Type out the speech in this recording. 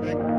Big